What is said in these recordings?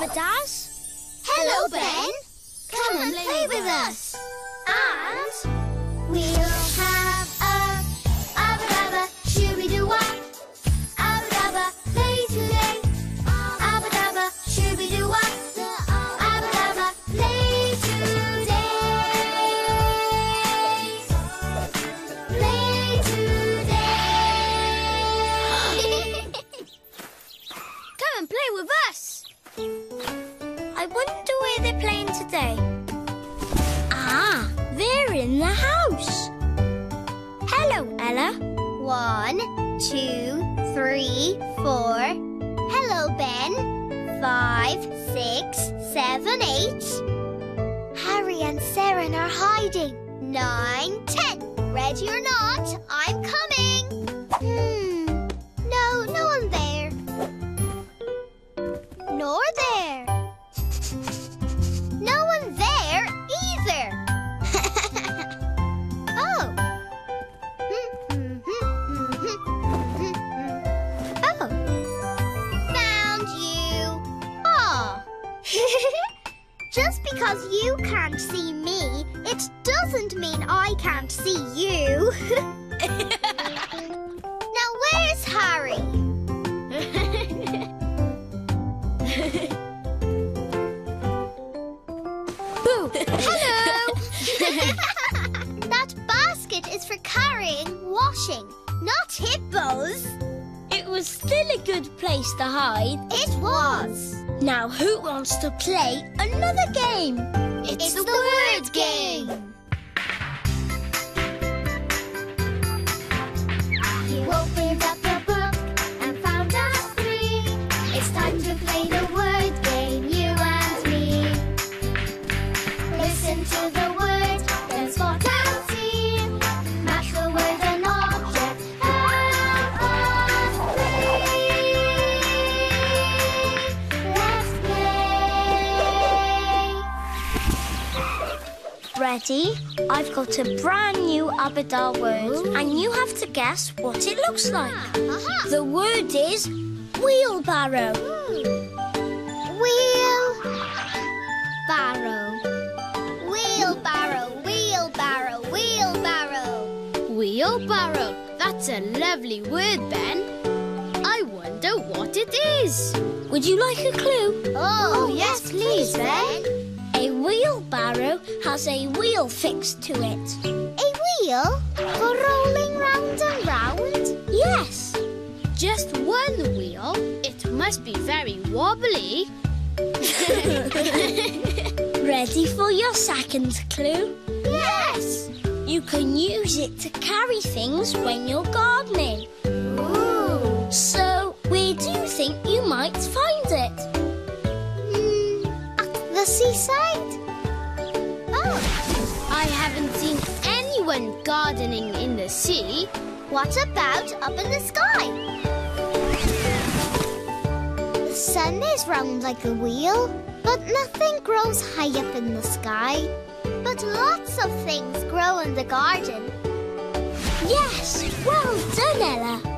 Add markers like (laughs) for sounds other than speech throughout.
Papa Daz. Hello, Ben. Come and play with us. And we'll... three, four. Hello, Ben. Five, six, seven, eight. Hari and Seren are hiding. Nine, ten. Ready or not, I'm coming. Can't see me, it doesn't mean I can't see you. (laughs) now where's Hari? (laughs) Boo! Hello! (laughs) that basket is for carrying washing, not hippos. it was still a good place to hide. It was. Now, who wants to play another game? It's, the, word game. You opened up book and found three. It's time to play the word game, you and me. Listen to the Ready? I've got a brand new Abada word, and you have to guess what it looks like. Aha. The word is wheelbarrow. Wheel barrow. Wheelbarrow, wheelbarrow, wheelbarrow. Wheelbarrow. That's a lovely word, Ben. I wonder what it is. Would you like a clue? Oh, yes, please, Ben. A wheelbarrow has a wheel fixed to it. A wheel for rolling round and round? Yes. Just one wheel. It must be very wobbly. (laughs) Ready for your second clue? Yes. You can use it to carry things when you're gardening. Ooh. So, where do you think you might seaside? Oh, I haven't seen anyone gardening in the sea. what about up in the sky? The sun is round like a wheel, but nothing grows high up in the sky. But lots of things grow in the garden. Yes. Well done, Ela.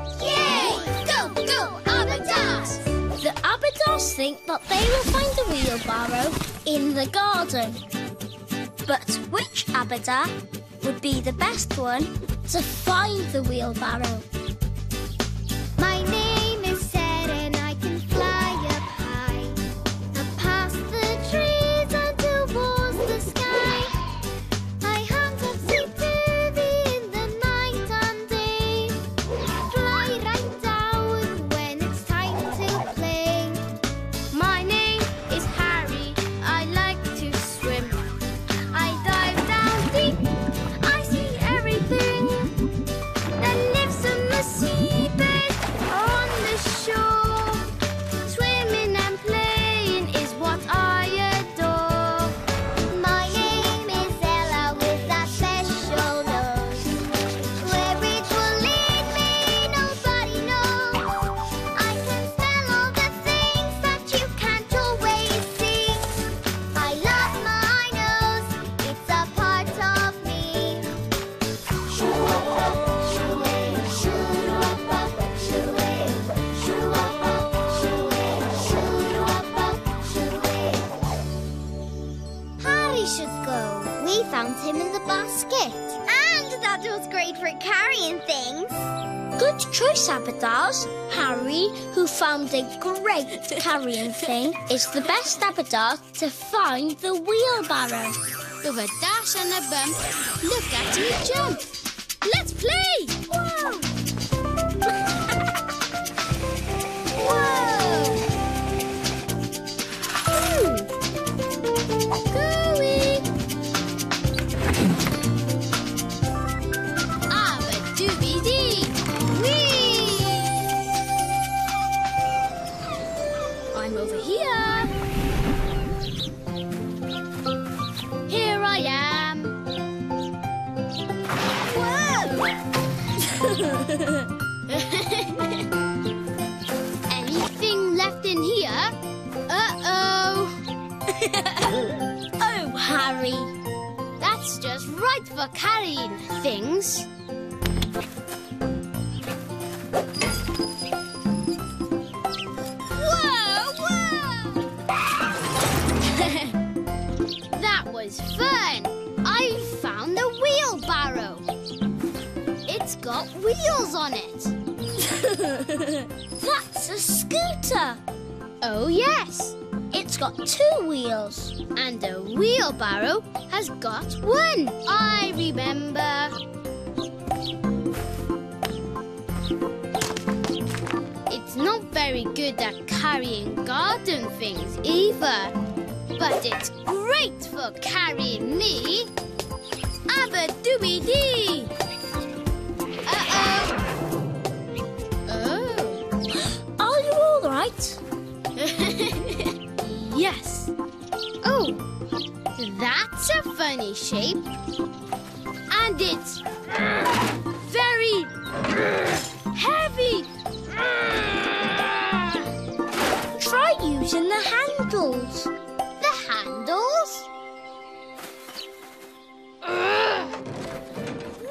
Think that they will find the wheelbarrow in the garden. But which Abada would be the best one to find the wheelbarrow? My name Good choice. Hari, who found a great carrying thing, is the best Abada to find the wheelbarrow. With a dash and a bump, look at him jump. Let's play! (laughs) Anything left in here? Uh-oh. (laughs) oh, Hari. That's just right for carrying things. On it. (laughs) That's a scooter. Oh, yes. It's got two wheels. And a wheelbarrow has got one. I remember. It's not very good at carrying garden things either. But it's great for carrying me. Abba shape. And it's very heavy. Try using the handles. The handles?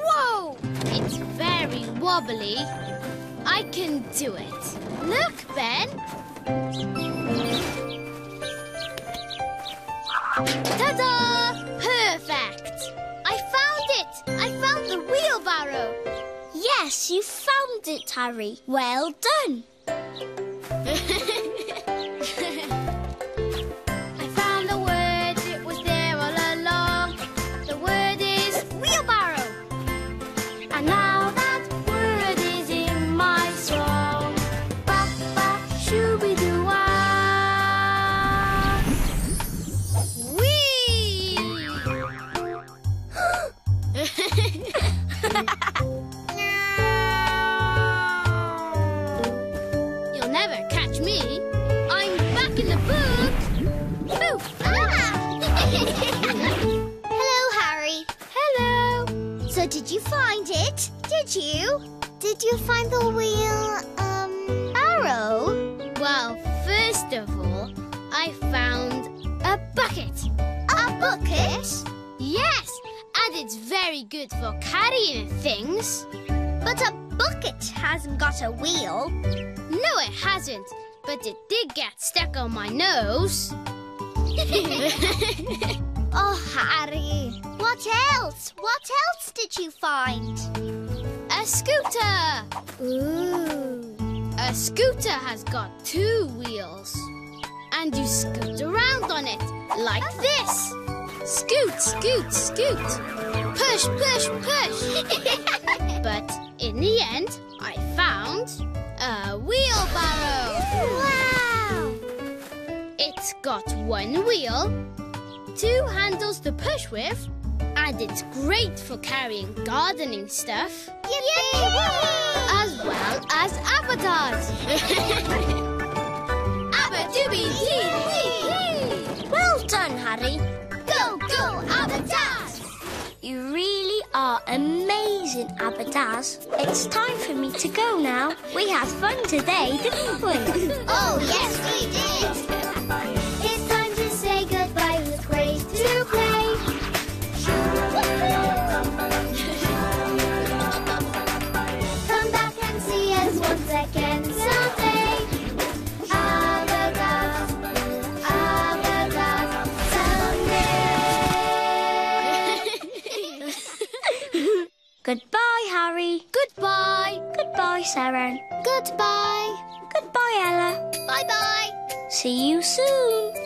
Whoa! It's very wobbly. I can do it. Look, Ben. Yes, you found it, Hari. Well done. (laughs) you find the wheel, um, arrow? Well, first of all, I found a bucket. A bucket? Yes, and it's very good for carrying things. But a bucket hasn't got a wheel. No, it hasn't, but it did get stuck on my nose. (laughs) Oh, Hari. What else? What else did you find? A scooter. Ooh. A scooter has got two wheels. And you scoot around on it like this. Scoot, scoot, scoot. Push, push, push. (laughs) but in the end, I found a wheelbarrow. Wow. It's got one wheel, two handles to push with, and it's great for carrying gardening stuff Yippee! as well as avatars. (laughs) Abba-dooby dee Well done, Hari. Go, go, Abadas! You really are amazing, Abadas. It's time for me to go now. We had fun today, didn't we? (laughs) Oh, yes, we did. Goodbye, Goodbye. Goodbye, Ela. Bye bye. See you soon.